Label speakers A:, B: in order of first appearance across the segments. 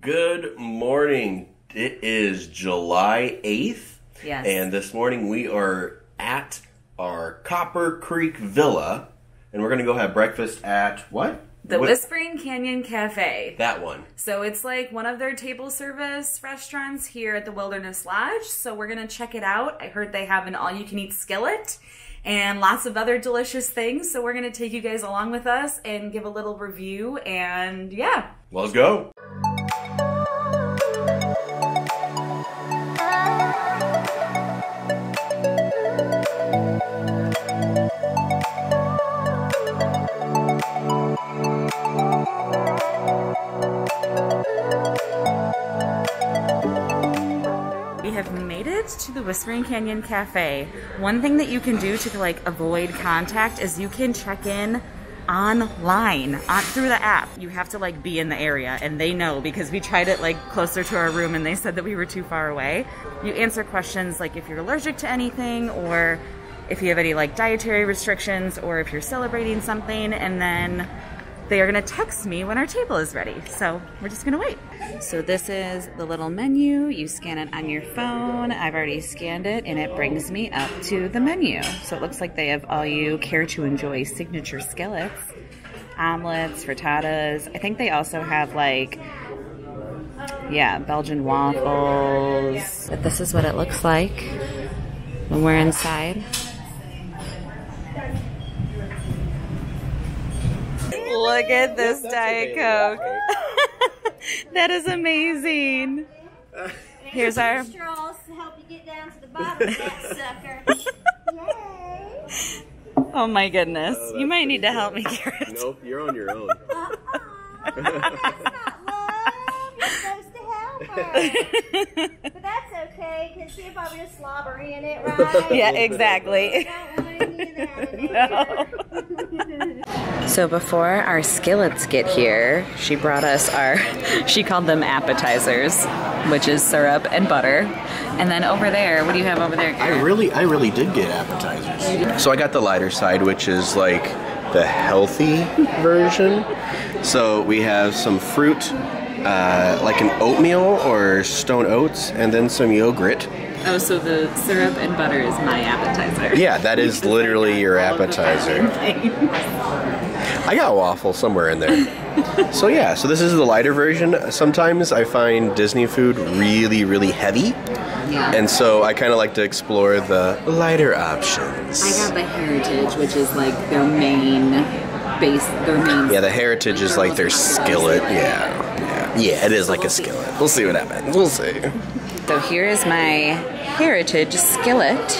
A: Good morning. It is July 8th.
B: Yes.
A: And this morning we are at our Copper Creek Villa. And we're going to go have breakfast at what?
B: The
A: What-
B: Whispering Canyon Cafe.
A: That one.
B: So it's like one of their table service restaurants here at the Wilderness Lodge. So we're gonna check it out. I heard they have an all you can eat skillet and lots of other delicious things. So we're gonna take you guys along with us and give a little review and yeah.
A: Let's go.
B: We have made it to the Whispering Canyon Cafe. One thing that you can do to like avoid contact is you can check in online on, through the app. You have to like be in the area and they know because we tried it like closer to our room and they said that we were too far away. You answer questions like if you're allergic to anything or if you have any like dietary restrictions or if you're celebrating something and then they are to text me when our table is ready. So we're just to wait. So this is the little menu. You scan it on your phone. I've already scanned it and it brings me up to the menu. So it looks like they have all you care to enjoy signature skillets, omelets, frittatas. I think they also have like yeah, Belgian waffles. But this is what it looks like when we're inside. Look at this Diet Coke. that is amazing. Here's our.
C: straws to help you get down to the bottom of that sucker. Yay!
B: Oh my goodness. Oh, you might need to help me, Garrett.
A: Nope, you're on your own. Uh-uh.
C: That's not love. You're supposed to help her. But that's okay, because she'll probably just slobber in it, right?
B: Yeah, exactly.
C: Don't want any of that in there.
B: So before our skillets get here, she brought us our, she called them appetizers, which is syrup and butter. And then over there, what do you have over there,
A: I really, I really did get appetizers. So I got the lighter side, which is like the healthy version. So we have some fruit, uh, like an oatmeal or stone oats, and then some yogurt.
B: Oh, so the syrup and butter is my appetizer.
A: Yeah, that is literally your appetizer. I got waffle somewhere in there. so yeah, so this is the lighter version. Sometimes I find Disney food really, really heavy,
B: Yeah.
A: and so I kind of like to explore the lighter options.
B: I got the heritage, which is like their main base, their main.
A: Yeah, the heritage is like their skillet. Yeah, yeah, yeah. It is like a skillet. We'll see what happens. We'll see.
B: So here is my heritage skillet.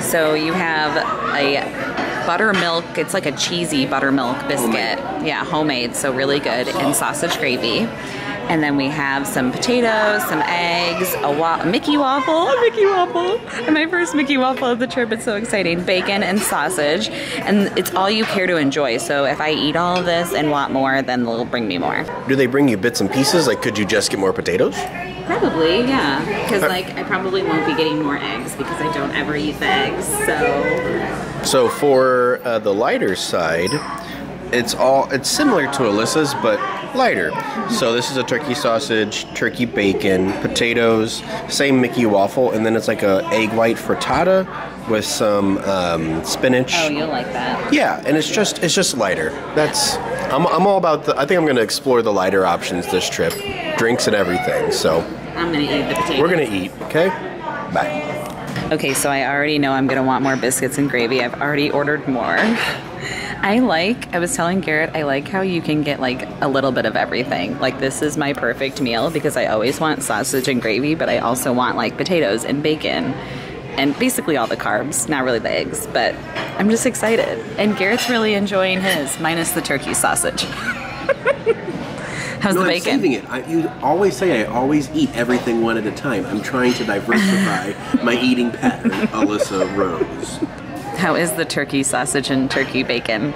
B: So you have a buttermilk, it's like a cheesy buttermilk biscuit. Yeah, homemade, so really good, and sausage gravy. And then we have some potatoes, some eggs, a wa- Mickey waffle, a Mickey waffle, and my first Mickey waffle of the trip. It's so exciting. Bacon and sausage, and it's all you care to enjoy. So if I eat all of this and want more, then they'll bring me more.
A: Do they bring you bits and pieces? Like, could you just get more potatoes?
B: Probably, yeah. Because like I probably won't be getting more eggs because I don't ever eat the eggs. So
A: So for uh, the lighter side, it's all it's similar to Alyssa's but lighter. So this is a turkey sausage, turkey bacon, potatoes, same Mickey waffle, and then it's like a egg white frittata with some um, spinach.
B: oh, you'll like that.
A: Yeah, and it's just it's just lighter. That's I'm, I'm all about the. I think I'm going to explore the lighter options this trip, drinks and everything. So
B: I'm gonna eat the potato.
A: we're gonna eat. Okay, bye.
B: Okay, so I already know I'm gonna want more biscuits and gravy. I've already ordered more. I like, I was telling Garrett, I like how you can get like a little bit of everything. Like, this is my perfect meal because I always want sausage and gravy, but I also want like potatoes and bacon and basically all the carbs, not really the eggs, but I'm just excited. And Garrett's really enjoying his, minus the turkey sausage. How's the bacon?
A: I'm saving it. I, you always say I always eat everything one at a time. I'm trying to diversify my eating pattern, Alyssa Rose.
B: How is the turkey sausage and turkey bacon?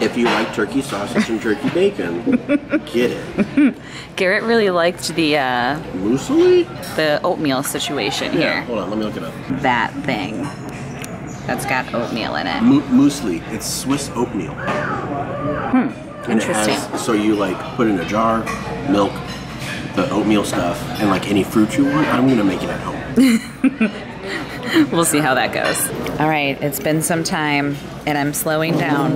A: If you like turkey sausage and turkey bacon, get it.
B: Garrett really liked the uh,
A: Muesli?
B: the oatmeal situation
A: Yeah.
B: here.
A: Hold on, let me look it up.
B: That thing that's got oatmeal in it.
A: Mu- muesli. It's Swiss oatmeal. And it
B: Interesting.
A: has, so you like put in a jar, milk, the oatmeal stuff and like any fruit you want, I'm gonna make it at home.
B: We'll see how that goes. All right, it's been some time and I'm slowing down.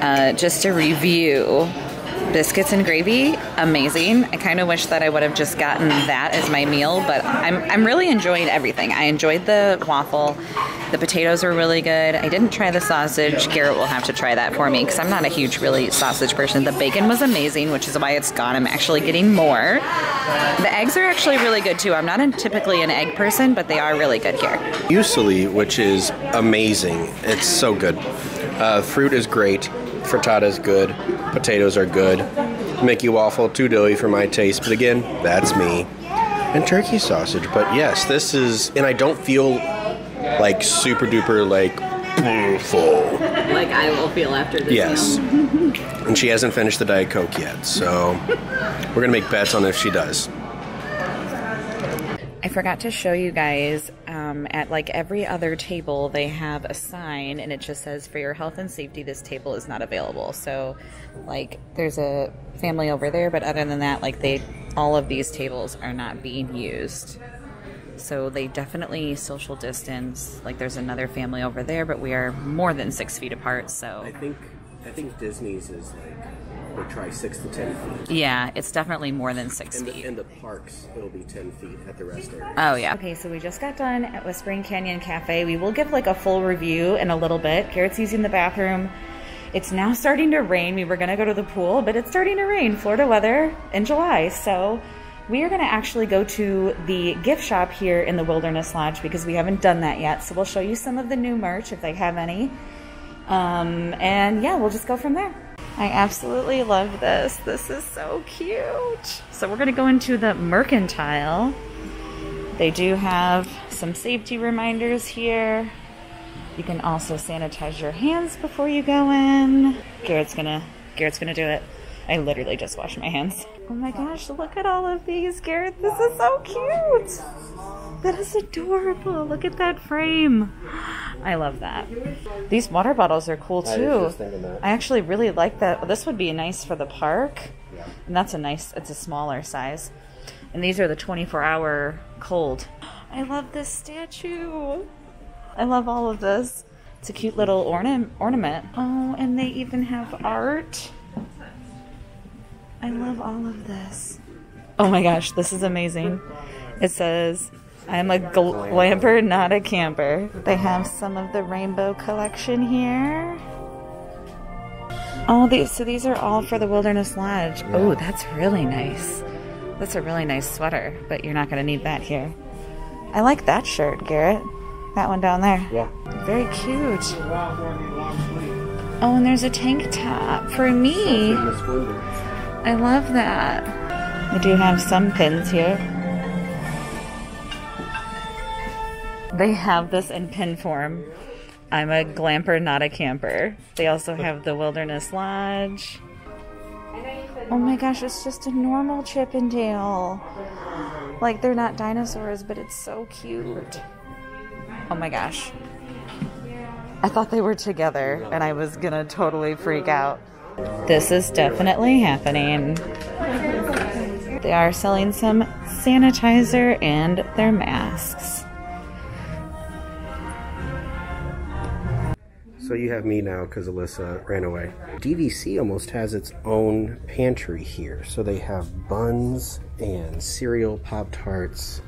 B: Uh, just to review biscuits and gravy, amazing. I kind of wish that I would have just gotten that as my meal, but I'm, I'm really enjoying everything. I enjoyed the waffle. The potatoes were really good. I didn't try the sausage. Garrett will have to try that for me because I'm not a huge, really sausage person. The bacon was amazing, which is why it's gone. I'm actually getting more. The eggs are actually really good too. I'm not a, typically an egg person, but they are really good here.
A: Muesli, which is amazing. It's so good. Uh, fruit is great. Frittata is good. Potatoes are good. Mickey waffle, too doughy for my taste, but again, that's me. And turkey sausage. But yes, this is, and I don't feel like super duper like full.
B: Like I will feel after this
A: Yes. And she hasn't finished the Diet Coke yet, so we're gonna make bets on if she does.
B: I forgot to show you guys um, at like every other table, they have a sign and it just says, For your health and safety, this table is not available. So, like, there's a family over there, but other than that, like, they all of these tables are not being used. So, they definitely social distance. Like, there's another family over there, but we are more than six feet apart. So, I
A: think I think Disney's is like they try six to ten feet.
B: yeah, it's definitely more than six feet.
A: in the parks it'll be ten feet at the rest area.
B: Oh yeah. Okay, so we just got done at Whispering Canyon Cafe. We will give like a full review in a little bit. Garrett's using the bathroom. It's now starting to rain. We were gonna go to the pool, but it's starting to rain. Florida weather in July. So we are gonna actually go to the gift shop here in the Wilderness Lodge because we haven't done that yet. So we'll show you some of the new merch if they have any. Um, and yeah, we'll just go from there. I absolutely love this. This is so cute. So we're gonna go into the mercantile. They do have some safety reminders here. You can also sanitize your hands before you go in. Garrett's gonna Garrett's gonna do it. I literally just washed my hands. Oh my gosh, look at all of these, Garrett. This is so cute. That is adorable. Look at that frame. I love that. These water bottles are cool
A: I
B: too.
A: that.
B: I actually really like that. This would be nice for the park. Yeah. And that's a nice, it's a smaller size. And these are the 24 hour cold. I love this statue. I love all of this. It's a cute little orna- ornament. Oh, and they even have art. I love all of this. Oh my gosh, this is amazing. It says, I'm a gl- glamper, not a camper. They have some of the rainbow collection here. Oh, all these, so these are all for the Wilderness Lodge. Oh, that's really nice. That's a really nice sweater, but you're not going to need that here. I like that shirt, Garrett. That one down there.
A: Yeah.
B: Very cute. Oh, and there's a tank top for me. I love that. We do have some pins here. They have this in pin form. I'm a glamper, not a camper. They also have the Wilderness Lodge. Oh my gosh, it's just a normal Chip 'n' Dale. Like they're not dinosaurs, but it's so cute. Oh my gosh. I thought they were together and I was gonna totally freak out. This is definitely happening. They are selling some sanitizer and their masks.
A: So you have me now because Alyssa ran away. DVC almost has its own pantry here. So they have buns and cereal, Pop Tarts,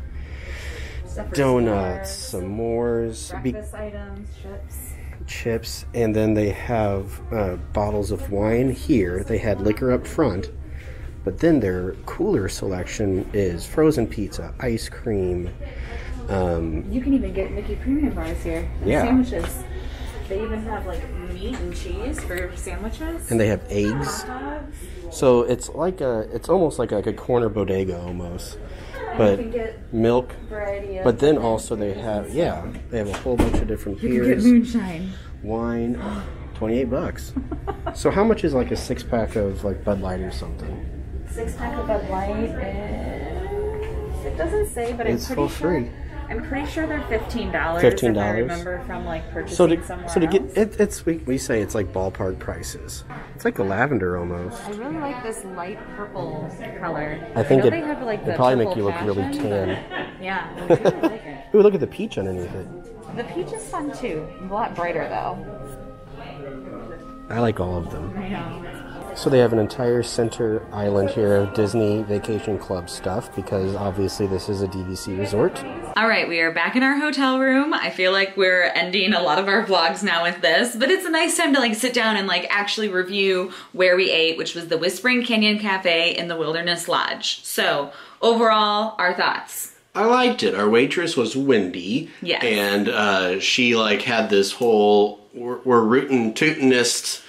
A: donuts, s'mores, be-
B: items, chips.
A: chips, and then they have uh, bottles of wine here. They had liquor up front, but then their cooler selection is frozen pizza, ice cream. Um,
B: You can even get Mickey Premium bars here.
A: Yeah.
B: Sandwiches. They even have like meat and cheese for sandwiches.
A: and they have eggs. So it's like a, it's almost like a, like a corner bodega almost,
B: You
A: but
B: can get
A: milk. But then also they have, yeah, they have a whole bunch of different
B: you can get
A: beers,
B: moonshine.
A: wine, twenty-eight bucks. so how much is like a six pack of like Bud Light or something?
B: Six pack of Bud Light is. It doesn't say, but it's,
A: It's
B: pretty
A: for
B: sure.
A: Free.
B: I'm pretty sure they're fifteen dollars.
A: $15?
B: Remember from like purchasing
A: So to
B: somewhere
A: so to get
B: else.
A: it, it's we, we say it's like ballpark prices. It's like a lavender almost.
B: I really like this light purple color.
A: I think
B: know
A: it,
B: they have like
A: it
B: the
A: probably make you look really tan.
B: Yeah, I really like it.
A: Ooh, look at the peach underneath it.
B: The peach is fun too. A lot brighter though.
A: I like all of them.
B: I know.
A: So they have an entire center island here of Disney Vacation Club stuff because obviously this is a DVC resort.
B: All right, we are back in our hotel room. I feel like we're ending a lot of our vlogs now with this, but it's a nice time to like sit down and like actually review where we ate, which was the Whispering Canyon Cafe in the Wilderness Lodge. So, overall, our thoughts.
A: I liked it. Our waitress was Wendy.
B: Yes.
A: And uh, she like had this whole we're, we're rootin' tootinist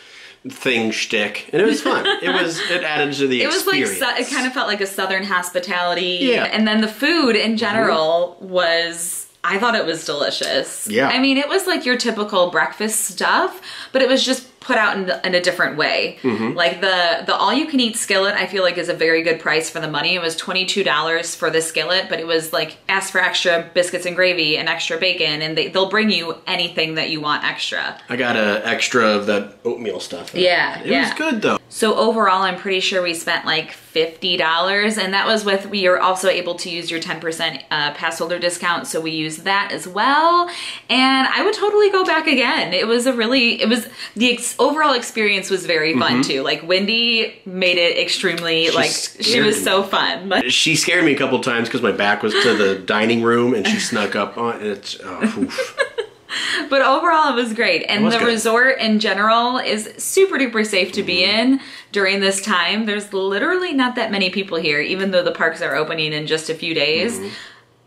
A: thing shtick, and it was fun. it was it added to the
B: It was like
A: experience.
B: it kind of felt like a southern hospitality.
A: Yeah.
B: And then the food in general mm-hmm. was I thought it was delicious.
A: Yeah.
B: I mean, it was like your typical breakfast stuff, but it was just put out in, in a different way.
A: Mm-hmm.
B: Like the the all you can eat skillet, I feel like is a very good price for the money. It was twenty two dollars for the skillet, but it was like ask for extra biscuits and gravy and extra bacon, and they, they'll bring you anything that you want extra.
A: I got a extra of that oatmeal stuff.
B: Yeah,
A: it
B: yeah.
A: was good though.
B: So overall, I'm pretty sure we spent like fifty dollars, and that was with we are also able to use your ten percent uh, pass holder discount, so we used that as well. And I would totally go back again. It was a really, it was the ex- overall experience was very fun mm-hmm. too. Like Wendy made it extremely like she was
A: me.
B: so fun. Like,
A: She scared me a couple times because my back was to the dining room, and she snuck up on it. Oh,
B: but overall, it was great. And
A: was
B: the
A: good.
B: resort in general is super duper safe to be mm-hmm. in during this time. There's literally not that many people here, even though the parks are opening in just a few days. Mm-hmm.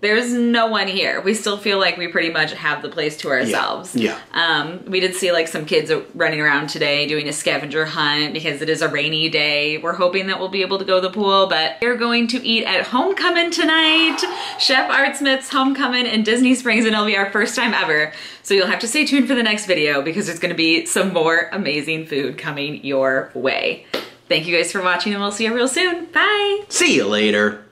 B: There's no one here. We still feel like we pretty much have the place to ourselves.
A: Yeah.
B: Um, we did see like some kids running around today doing a scavenger hunt because it is a rainy day. We're hoping that we'll be able to go to the pool, but we're going to eat at Homecoming tonight. Chef Art Smith's Homecoming in Disney Springs, and it'll be our first time ever. So you'll have to stay tuned for the next video because there's going to be some more amazing food coming your way. Thank you guys for watching, and we'll see you real soon. Bye.
A: See you later.